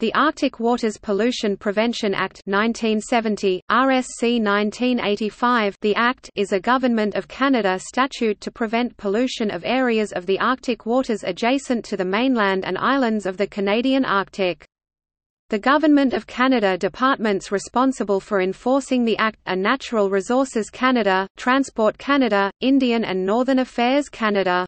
The Arctic Waters Pollution Prevention Act 1970, RSC 1985 the Act is a Government of Canada statute to prevent pollution of areas of the Arctic waters adjacent to the mainland and islands of the Canadian Arctic. The Government of Canada departments responsible for enforcing the Act are Natural Resources Canada, Transport Canada, Indian and Northern Affairs Canada.